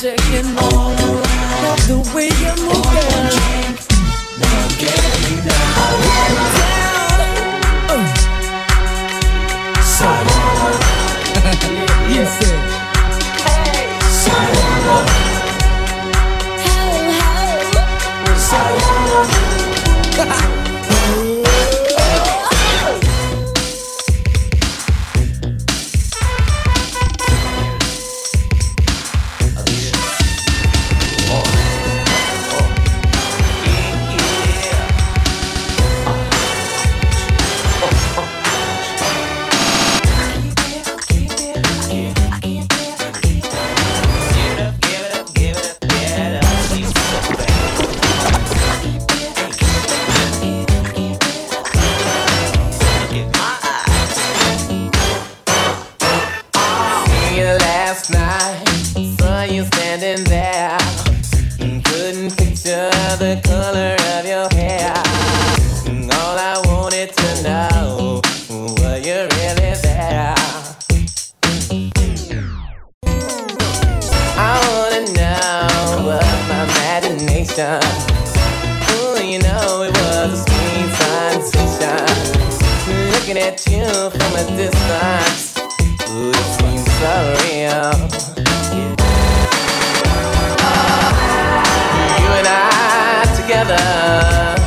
second more. you know it was a sweet sensation. Looking at you from a distance, ooh, it seems so real. Yeah. Oh, you and I together.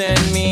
send me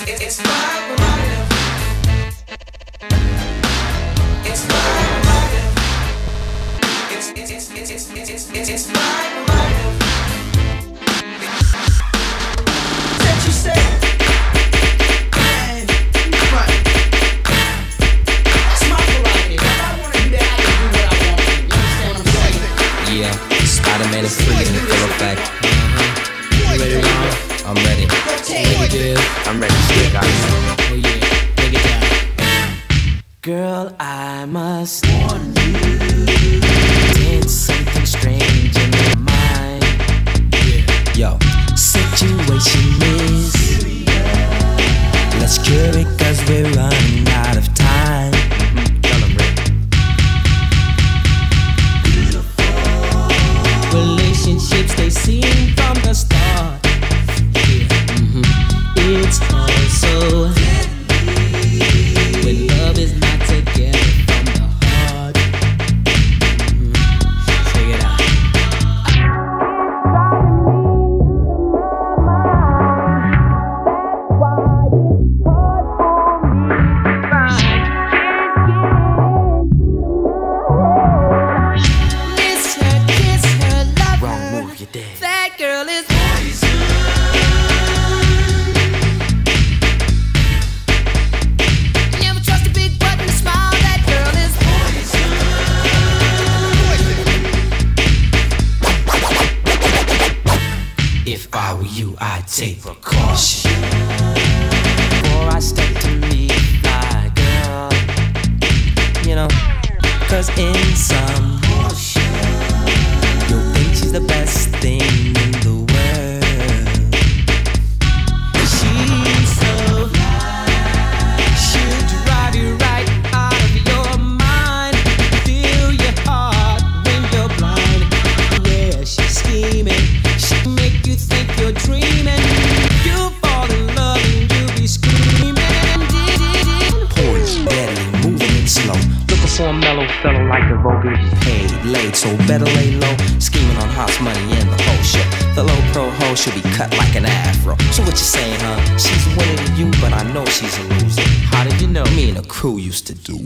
it's, it's, my situation is. Let's cure it cause we're running out of time. Take precaution. Before I step to meet my girl, you know, cause in some you'll think she's the best thing fellow like the vulgar. Paid, late, so better lay low. Scheming on house money and the whole shit. The low pro hoe should be cut like an afro. So what you saying, huh? She's winning you, but I know she's a loser. How did you know? Me and the crew used to do.